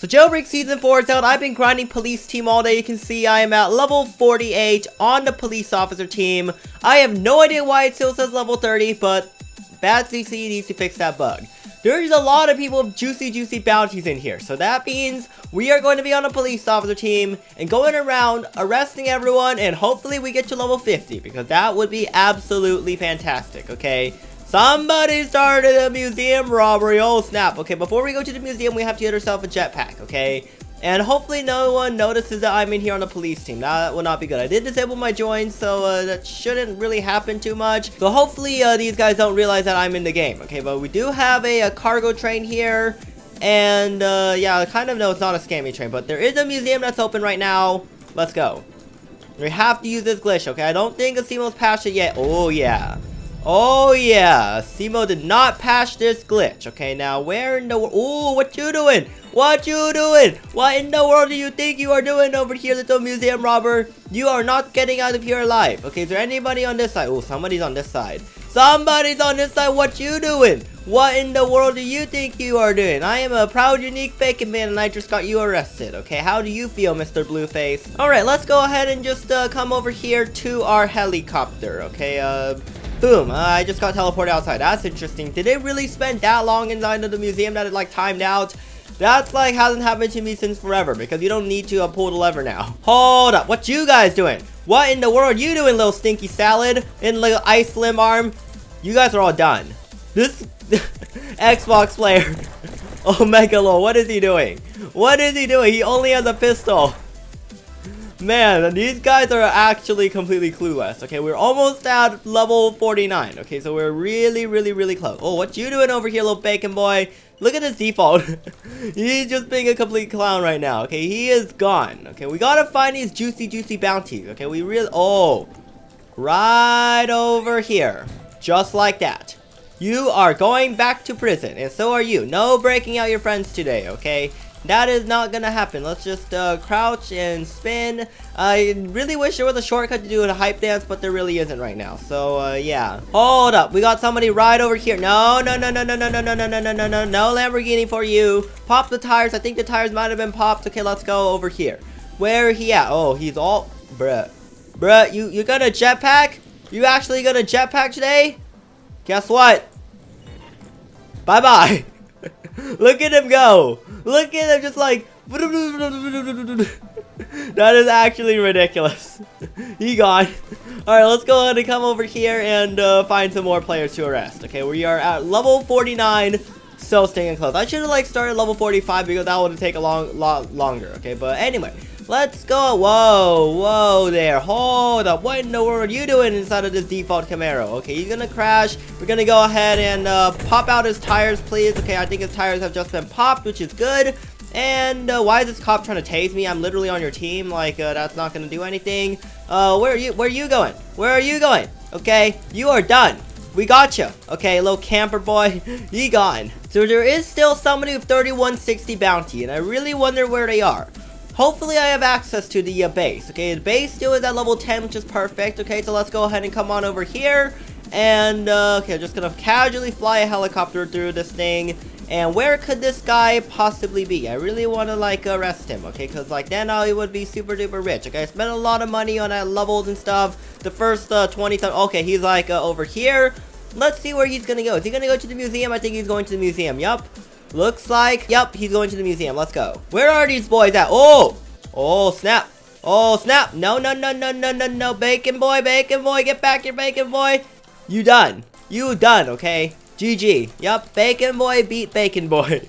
So Jailbreak Season 4 is out. I've been grinding police team all day. You can see I am at level 48 on the police officer team. I have no idea why it still says level 30, but Bad CC needs to fix that bug. There's a lot of people with juicy, juicy bounties in here. So that means we are going to be on a police officer team and going around arresting everyone and hopefully we get to level 50 because that would be absolutely fantastic, okay? Somebody started a museum robbery. Oh, snap. Okay, before we go to the museum, we have to get ourselves a jetpack, okay? And hopefully no one notices that I'm in here on the police team. That will not be good. I did disable my join, so uh, that shouldn't really happen too much. So hopefully uh, these guys don't realize that I'm in the game. Okay, but we do have a, a cargo train here. And uh, yeah, I kind of know it's not a scammy train, but there is a museum that's open right now. Let's go. We have to use this glitch, okay? I don't think Asimo's passed it yet. Oh, yeah. Oh yeah, Simo did not patch this glitch. Okay, now where in the world? Oh, what you doing? What you doing? What in the world do you think you are doing over here, little museum robber? You are not getting out of here alive. Okay, is there anybody on this side? Oh, somebody's on this side. Somebody's on this side. What you doing? What in the world do you think you are doing? I am a proud, unique bacon man, and I just got you arrested. Okay, how do you feel, Mr. Blueface? All right, let's go ahead and just uh, come over here to our helicopter. Okay, uh. Boom, uh, I just got teleported outside. That's interesting. Did it really spend that long inside of the museum that it like timed out? That's like hasn't happened to me since forever because you don't need to uh, pull the lever now. Hold up, what you guys doing? What in the world you doing, little stinky salad? In little ice slim arm? You guys are all done. This Xbox player, Omegalo, what is he doing? What is he doing? He only has a pistol. Man, these guys are actually completely clueless. Okay, we're almost at level 49. Okay, so we're really, really, really close. Oh, what you doing over here, little bacon boy? Look at his default. He's just being a complete clown right now. Okay, he is gone. Okay, we gotta find these juicy, juicy bounties. Okay, we really... Oh, right over here. Just like that. You are going back to prison, and so are you. No breaking out your friends today, okay? That is not gonna happen. Let's just uh, crouch and spin. I really wish there was a shortcut to do a hype dance, but there really isn't right now. So, uh, yeah. Hold up. We got somebody right over here. No, no, no, no, no, no, no, no, no, no, no, no, no, Lamborghini for you. Pop the tires. I think the tires might have been popped. Okay, let's go over here. Where he at? Oh, he's all... Bruh. Bruh, you, you got a jetpack? You actually got a jetpack today? Guess what? Bye-bye. Look at him go. Look at him just like... that is actually ridiculous. he gone. Alright, let's go ahead and come over here and uh, find some more players to arrest. Okay, we are at level 49. So staying close. I should have like started level 45 because that would take a long lot longer. Okay, but anyway. Let's go. Whoa, whoa there. Hold up. What in the world are you doing inside of this default Camaro? Okay, he's gonna crash. We're gonna go ahead and uh, pop out his tires, please. Okay, I think his tires have just been popped, which is good. And uh, why is this cop trying to tase me? I'm literally on your team. Like, uh, that's not gonna do anything. Uh, where are you? Where are you going? Where are you going? Okay, you are done. We got you. Okay, little camper boy. you gone. So there is still somebody with 3160 bounty, and I really wonder where they are. Hopefully I have access to the uh, base. Okay, the base still is at level 10, which is perfect. Okay, so let's go ahead and come on over here. And, uh, okay, I'm just gonna casually fly a helicopter through this thing. And where could this guy possibly be? I really want to, like, arrest him, okay? Because, like, then I would be super duper rich, okay? I spent a lot of money on uh, levels and stuff. The first, uh, 20. Okay, he's, like, uh, over here. Let's see where he's gonna go. Is he gonna go to the museum? I think he's going to the museum. Yup. Looks like, yep, he's going to the museum. Let's go. Where are these boys at? Oh! Oh, snap. Oh, snap. No, no, no, no, no, no, no. Bacon boy, bacon boy. Get back here, bacon boy. You done. You done, okay? GG. Yep, bacon boy beat bacon boy.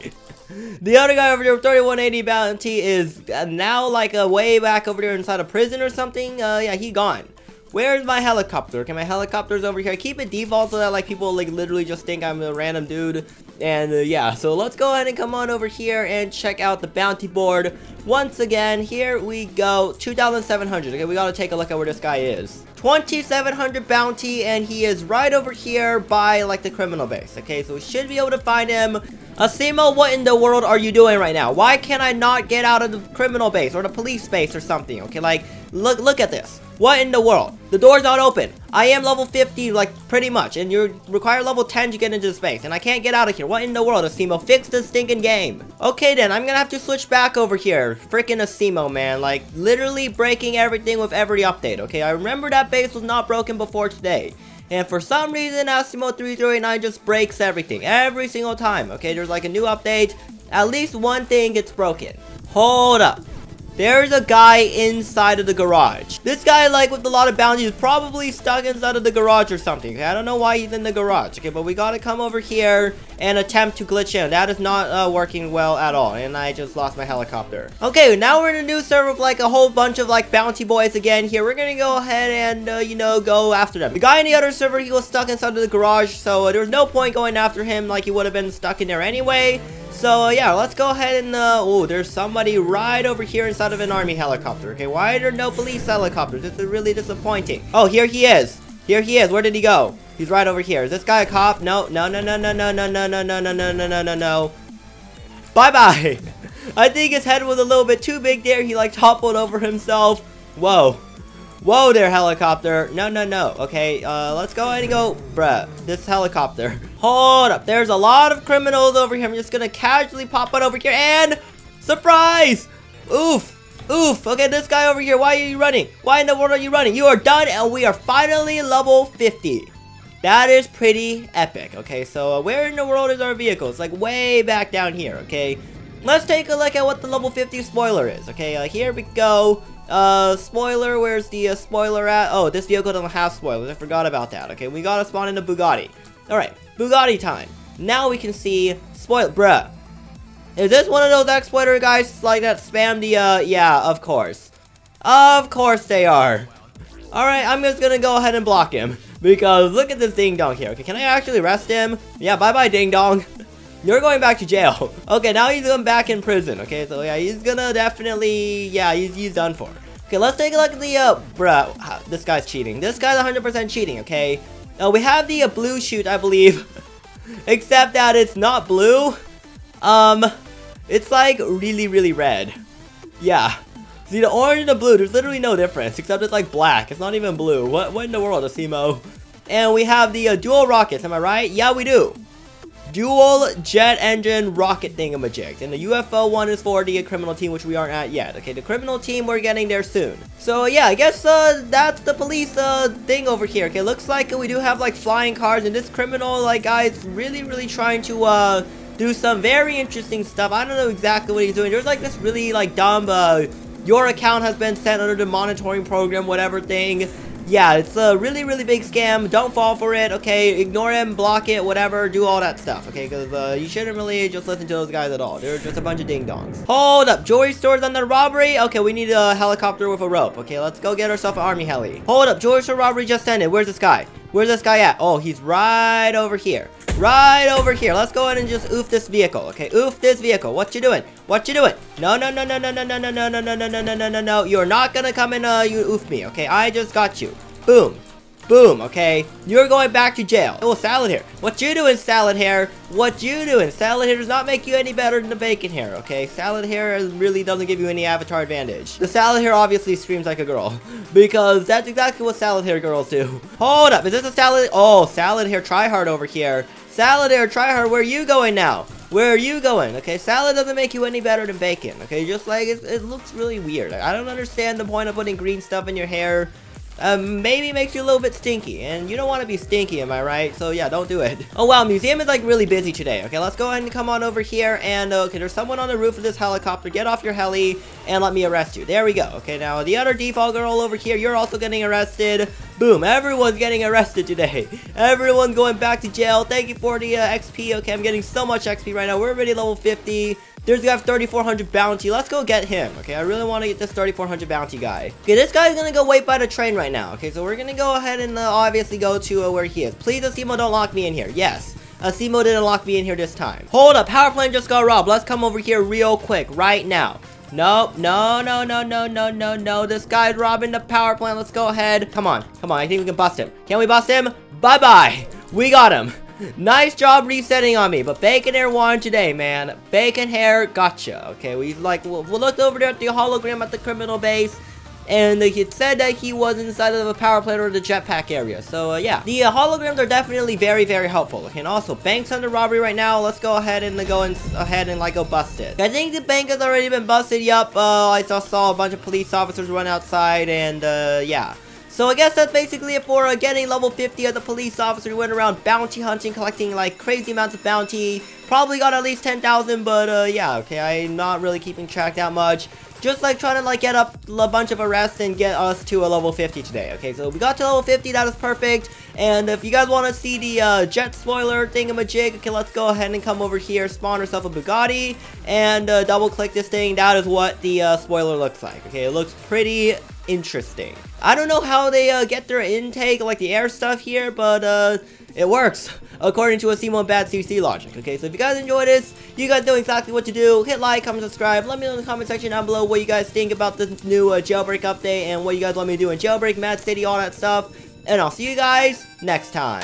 the other guy over there with 3180 bounty is now like a way back over there inside a prison or something. Uh, yeah, he gone. Where's my helicopter? Okay, my helicopter's over here. I keep it default so that like people like literally just think I'm a random dude. And uh, yeah, so let's go ahead and come on over here and check out the bounty board. Once again, here we go. 2,700. Okay, we gotta take a look at where this guy is. 2,700 bounty, and he is right over here by, like, the criminal base. Okay, so we should be able to find him. Asimo, what in the world are you doing right now? Why can't I not get out of the criminal base or the police base or something? Okay, like, look, look at this. What in the world? The door's not open. I am level 50, like, pretty much. And you require level 10 to get into the space. And I can't get out of here. What in the world, Asimo? Fix this stinking game. Okay, then. I'm gonna have to switch back over here. Freaking Asimo, man. Like, literally breaking everything with every update, okay? I remember that base was not broken before today. And for some reason, Asimo 3089 just breaks everything. Every single time, okay? There's like a new update. At least one thing gets broken. Hold up. There's a guy inside of the garage. This guy, like, with a lot of bounties, is probably stuck inside of the garage or something. Okay? I don't know why he's in the garage. Okay, but we gotta come over here and attempt to glitch in. That is not uh, working well at all. And I just lost my helicopter. Okay, now we're in a new server with, like, a whole bunch of, like, bounty boys again here. We're gonna go ahead and, uh, you know, go after them. The guy in the other server, he was stuck inside of the garage, so uh, there was no point going after him like he would have been stuck in there anyway. So, uh, yeah, let's go ahead and, uh, oh, there's somebody right over here inside of an army helicopter, okay? Why are there no police helicopters? This is really disappointing. Oh, here he is. Here he is. Where did he go? He's right over here. Is this guy a cop? No, no, no, no, no, no, no, no, no, no, no, no, no, no, no, no. Bye-bye. I think his head was a little bit too big there. He, like, toppled over himself. Whoa. Whoa there, helicopter. No, no, no. Okay, uh, let's go ahead and go. Bruh, this helicopter. Hold up. There's a lot of criminals over here. I'm just gonna casually pop on over here and... Surprise! Oof. Oof. Okay, this guy over here, why are you running? Why in the world are you running? You are done and we are finally level 50. That is pretty epic. Okay, so uh, where in the world is our vehicle? It's like way back down here, okay? Let's take a look at what the level 50 spoiler is. Okay, uh, here we go. Uh, spoiler, where's the uh, spoiler at? Oh, this vehicle doesn't have spoilers. I forgot about that. Okay, we gotta spawn in a Bugatti. Alright, Bugatti time. Now we can see spoil- bruh. Is this one of those exploiter guys like that spam the, uh, yeah, of course. Of course they are. Alright, I'm just gonna go ahead and block him. Because look at this ding dong here. Okay, can I actually arrest him? Yeah, bye bye ding dong. You're going back to jail. Okay, now he's going back in prison. Okay, so yeah, he's gonna definitely, yeah, he's, he's done for. Okay, let's take a look at the, uh, bruh, this guy's cheating. This guy's 100% cheating, okay? Uh, we have the uh, blue shoot, I believe. Except that it's not blue. Um, it's like really, really red. Yeah. See, the orange and the blue, there's literally no difference, except it's like black. It's not even blue. What, what in the world, Asimo? And we have the uh, dual rockets, am I right? Yeah, we do dual jet engine rocket thingamajig. And the UFO one is for the criminal team, which we aren't at yet. Okay, the criminal team, we're getting there soon. So yeah, I guess uh, that's the police uh, thing over here. Okay, looks like we do have like flying cars, and this criminal like guy is really, really trying to uh, do some very interesting stuff. I don't know exactly what he's doing. There's like this really like dumb, uh, your account has been sent under the monitoring program, whatever thing yeah, it's a really, really big scam. Don't fall for it, okay? Ignore him, block it, whatever, do all that stuff, okay? Because uh, you shouldn't really just listen to those guys at all. They're just a bunch of ding-dongs. Hold up, jewelry stores under robbery? Okay, we need a helicopter with a rope. Okay, let's go get ourselves an army heli. Hold up, jewelry store robbery just ended. Where's this guy? Where's this guy at? Oh, he's right over here. Right over here. Let's go ahead and just oof this vehicle. Okay, oof this vehicle. What you doing? What you doing? No, no, no, no, no, no, no, no, no, no, no, no, no, no, no, no. You're not gonna come and uh, you oof me. Okay, I just got you. Boom. Boom, okay? You're going back to jail. Oh, salad hair. What you doing, salad hair? What you doing? Salad hair does not make you any better than the bacon hair, okay? Salad hair really doesn't give you any avatar advantage. The salad hair obviously screams like a girl. Because that's exactly what salad hair girls do. Hold up, is this a salad? Oh, salad hair tryhard over here. Salad hair tryhard, where are you going now? Where are you going? Okay, salad doesn't make you any better than bacon. Okay, just like it, it looks really weird. I don't understand the point of putting green stuff in your hair um, maybe makes you a little bit stinky, and you don't want to be stinky, am I right? So yeah, don't do it. Oh wow, museum is like really busy today. Okay, let's go ahead and come on over here, and uh, okay, there's someone on the roof of this helicopter. Get off your heli, and let me arrest you. There we go. Okay, now the other default girl over here, you're also getting arrested. Boom, everyone's getting arrested today. Everyone's going back to jail. Thank you for the uh, XP. Okay, I'm getting so much XP right now. We're already level 50. There's a guy 3400 bounty. Let's go get him. Okay, I really want to get this 3400 bounty guy. Okay, this guy's gonna go wait by the train right now. Okay, so we're gonna go ahead and uh, obviously go to uh, where he is. Please, Asimo, don't lock me in here. Yes. Asimo didn't lock me in here this time. Hold up, power plant just got robbed. Let's come over here real quick, right now. Nope, no, no, no, no, no, no, no. This guy's robbing the power plant. Let's go ahead. Come on, come on. I think we can bust him. Can we bust him? Bye-bye. We got him. Nice job resetting on me, but Bacon Hair won today, man. Bacon Hair, gotcha. Okay, we like we looked over there at the hologram at the criminal base. and it said that he was inside of the power plant or the jetpack area. So uh, yeah, the uh, holograms are definitely very, very helpful. And also, bank's under robbery right now. Let's go ahead and go ahead and like go bust it. I think the bank has already been busted. Yup, uh, I saw, saw a bunch of police officers run outside, and uh, yeah. So I guess that's basically it for uh, getting level 50 as a police officer. We went around bounty hunting, collecting like crazy amounts of bounty. Probably got at least 10,000, but uh, yeah, okay, I'm not really keeping track that much. Just like trying to like get up a bunch of arrests and get us to a level 50 today. Okay, so we got to level 50, that is perfect. And if you guys want to see the uh, jet spoiler thingamajig, okay, let's go ahead and come over here, spawn ourselves a Bugatti, and uh, double click this thing. That is what the uh, spoiler looks like. Okay, it looks pretty interesting. I don't know how they uh, get their intake, like the air stuff here, but uh, it works according to Asimo and Bad CC logic. Okay, so if you guys enjoy this, you guys know exactly what to do. Hit like, comment, subscribe. Let me know in the comment section down below what you guys think about this new uh, jailbreak update and what you guys want me to do in jailbreak, Mad City, all that stuff. And I'll see you guys next time.